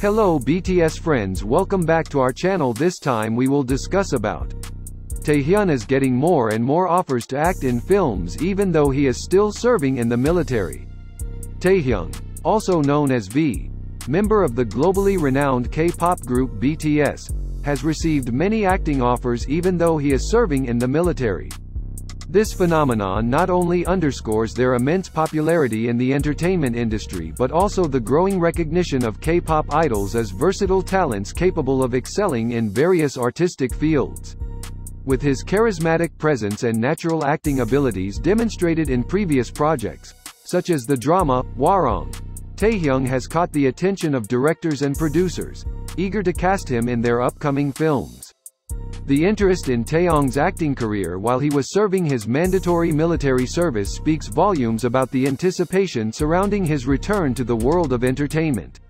Hello BTS friends welcome back to our channel this time we will discuss about Taehyung is getting more and more offers to act in films even though he is still serving in the military. Taehyung, also known as V, member of the globally renowned K-pop group BTS, has received many acting offers even though he is serving in the military. This phenomenon not only underscores their immense popularity in the entertainment industry but also the growing recognition of K-pop idols as versatile talents capable of excelling in various artistic fields. With his charismatic presence and natural acting abilities demonstrated in previous projects, such as the drama, Hwarang, Taehyung has caught the attention of directors and producers, eager to cast him in their upcoming films. The interest in Taehyung's acting career while he was serving his mandatory military service speaks volumes about the anticipation surrounding his return to the world of entertainment.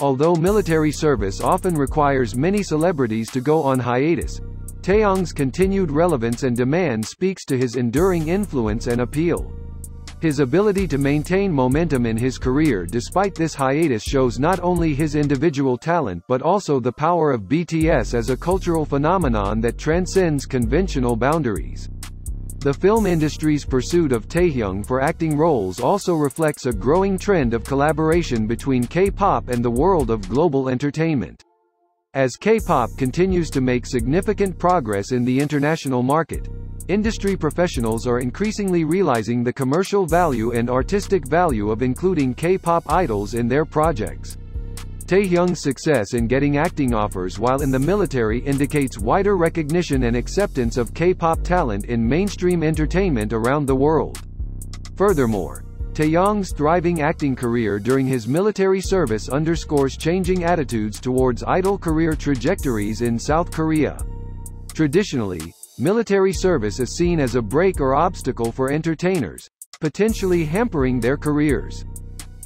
Although military service often requires many celebrities to go on hiatus, Taehyung's continued relevance and demand speaks to his enduring influence and appeal. His ability to maintain momentum in his career despite this hiatus shows not only his individual talent but also the power of BTS as a cultural phenomenon that transcends conventional boundaries. The film industry's pursuit of Taehyung for acting roles also reflects a growing trend of collaboration between K-pop and the world of global entertainment. As K-pop continues to make significant progress in the international market, Industry professionals are increasingly realizing the commercial value and artistic value of including K-pop idols in their projects. Taehyung's success in getting acting offers while in the military indicates wider recognition and acceptance of K-pop talent in mainstream entertainment around the world. Furthermore, Taehyung's thriving acting career during his military service underscores changing attitudes towards idol career trajectories in South Korea. Traditionally, Military service is seen as a break or obstacle for entertainers, potentially hampering their careers.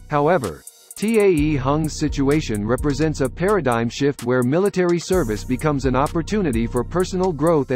However, Taehyung's situation represents a paradigm shift where military service becomes an opportunity for personal growth